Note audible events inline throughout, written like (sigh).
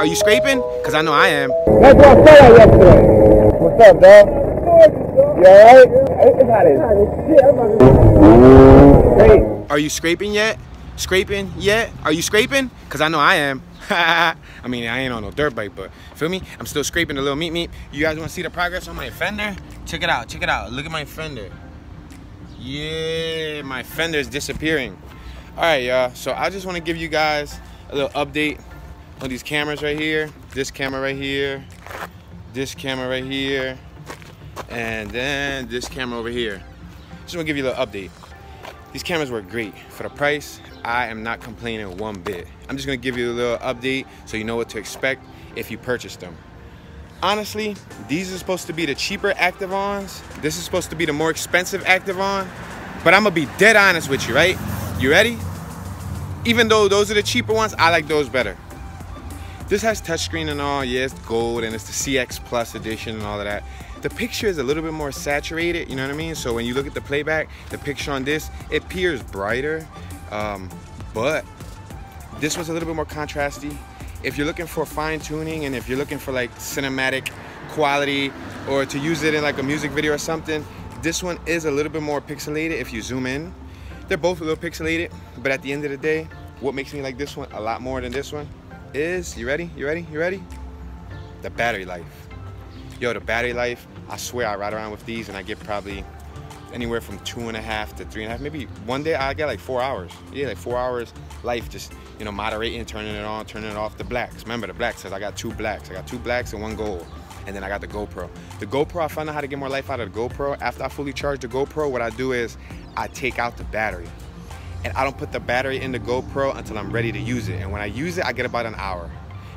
Are you scraping? Cause I know I am. That's what I said yesterday. What's up, dog? You alright? It's hot as shit. Are you scraping yet? Scraping yet? Are you scraping? Cause I know I am. (laughs) I mean, I ain't on no dirt bike, but feel me? I'm still scraping a little meep meep. You guys wanna see the progress on my fender? Check it out, check it out. Look at my fender. Yeah, my fender's disappearing. All right, y'all. So I just wanna give you guys a little update on these cameras right here. This camera right here. This camera right here. And then this camera over here. Just wanna give you a little update. These cameras work great. For the price, I am not complaining one bit. I'm just gonna give you a little update so you know what to expect if you purchase them. Honestly, these are supposed to be the cheaper Activeons. This is supposed to be the more expensive Activeon. But I'm gonna be dead honest with you, right? You ready? Even though those are the cheaper ones, I like those better. This has touchscreen and all, yeah, gold and it's the CX Plus edition and all of that. The picture is a little bit more saturated, you know what I mean? So when you look at the playback, the picture on this, it appears brighter, um, but this was a little bit more contrasty. If you're looking for fine tuning and if you're looking for like cinematic quality or to use it in like a music video or something, this one is a little bit more pixelated if you zoom in. They're both a little pixelated, but at the end of the day, what makes me like this one a lot more than this one is, you ready? You ready? You ready? The battery life. Yo, the battery life, I swear I ride around with these and I get probably anywhere from two and a half to three and a half. Maybe one day I get like four hours. Yeah, like four hours life just, you know, moderating, turning it on, turning it off. The blacks. Remember the blacks says I got two blacks. I got two blacks and one gold. And then I got the GoPro. The GoPro, I found out how to get more life out of the GoPro. After I fully charge the GoPro, what I do is I take out the battery and I don't put the battery in the GoPro until I'm ready to use it. And when I use it, I get about an hour,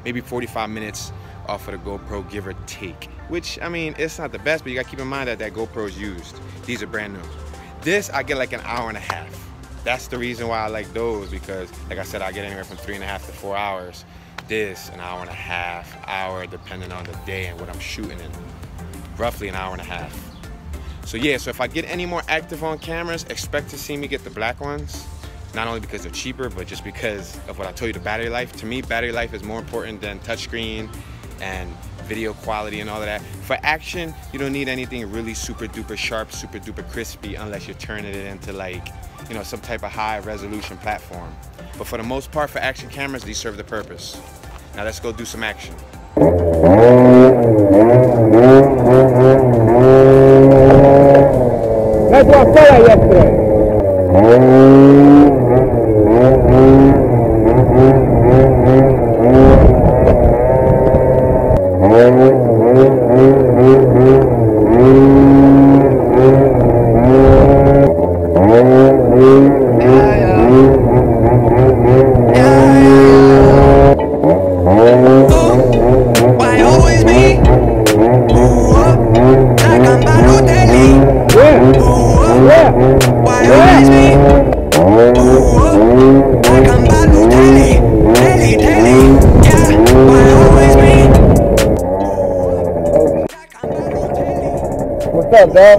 maybe 45 minutes off of the GoPro, give or take. Which, I mean, it's not the best, but you gotta keep in mind that that GoPro is used. These are brand new. This, I get like an hour and a half. That's the reason why I like those because, like I said, I get anywhere from three and a half to four hours. This, an hour and a half, hour, depending on the day and what I'm shooting in. Roughly an hour and a half. So yeah, so if I get any more Activeon cameras, expect to see me get the black ones not only because they're cheaper, but just because of what I told you, the battery life. To me, battery life is more important than touchscreen and video quality and all of that. For action, you don't need anything really super duper sharp, super duper crispy unless you're turning it into like, you know, some type of high resolution platform. But for the most part, for action cameras, these serve the purpose. Now let's go do some action. Oh. What's up, dog?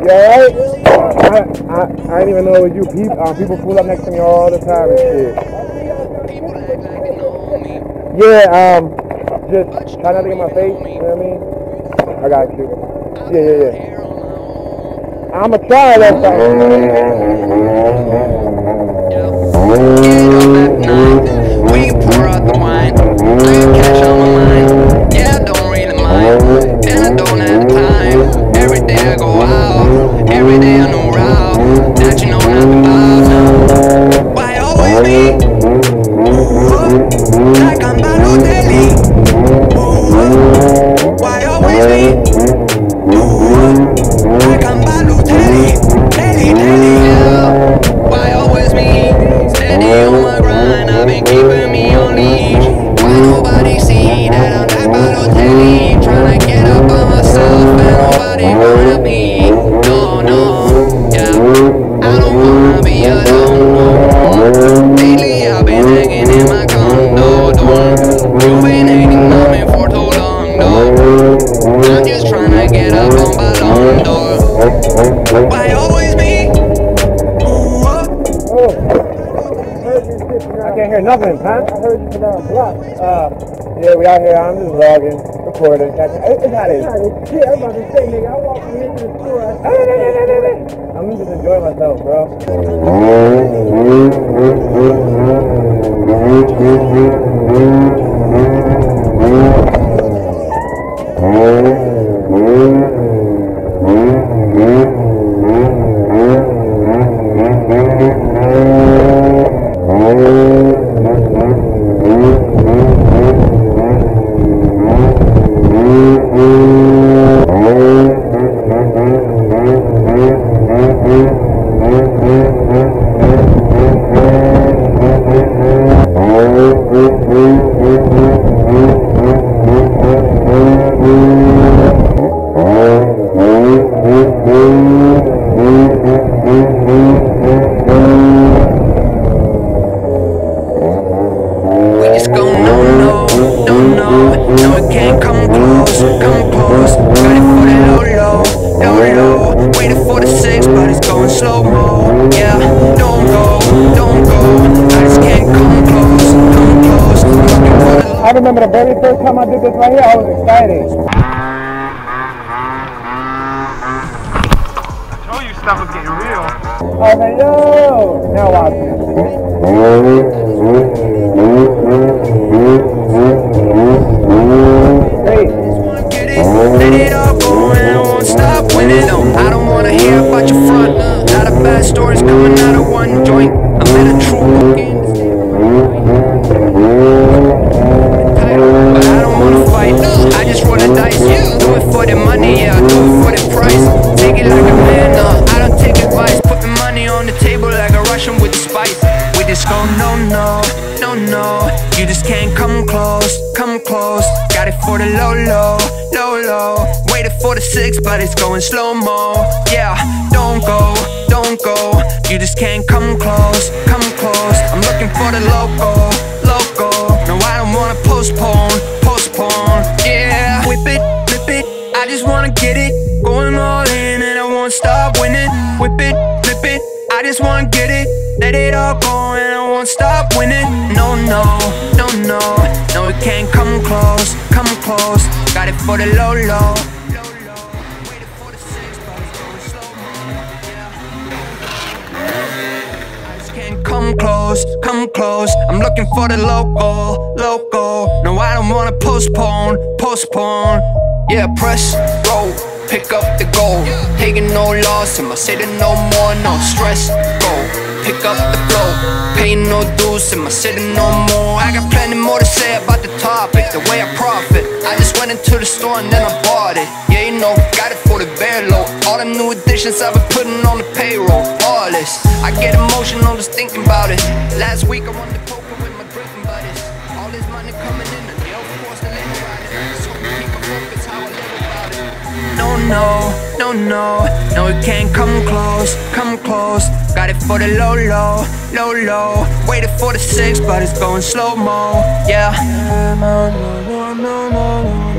You alright? I, I, I didn't even know it was you. People, uh, people pull up next to me all the time and shit. Yeah, um, just try not to get my face, you know what I mean? I got you. Yeah, yeah, yeah. I'ma try that time. I go out, every day a new route. I can't hear nothing, huh? heard you from down the block. Uh, yeah, we out here. I'm just vlogging, recording, catching. It, it's hot as shit. I'm about to say, nigga, I walked from here to the store. I said, I'm just enjoying myself, bro. Close. Got it for the low, low, low, low. Waiting for the six, but it's going slow mo. Yeah, don't go, don't go. I just can't come close, come close. Looking for the I remember the very first time I did this right here, I was excited. I told you stuff was getting real. I was like, yo! Now watch this. Wanna hear about your front. Lot of bad stories coming out of one joint. I met a true bookend. But I don't wanna fight. I just the dice. Do it for the money, yeah. Do it for the price. Take it like a man. Uh, I don't take but it's going slow mo. Yeah, don't go, don't go. You just can't come close, come close. I'm looking for the loco, loco. No, I don't wanna postpone, postpone. Yeah, whip it, flip it. I just wanna get it, going all in, and I won't stop winning. Whip it, flip it. I just wanna get it, let it all go, and I won't stop winning. No, no, no, no, no, it can't come close, come close. Got it for the low, low. Come close, come close. I'm looking for the local, local. No, I don't wanna postpone, postpone. Yeah, press roll, pick up the goal. Taking no loss, am I saying no more? No stress, go. Pick up the flow, paying no dues, am I sitting no more? I got plenty more to say about the topic, the way I profit. I just went into the store and then I bought it. Yeah, you know, got it for the very low. All the new additions I've been putting on the payroll. This, I get emotional just thinking about it. Last week I won the poker with my drinking buddies. All this money coming in, and yo, of course, the lady riding. So keep focus how I live about it. No, no, no, no, no, it can't come close, come close. Got it for the low, low, low, low. Waited for the six, but it's going slow mo. Yeah. No, no, no, no, no, no.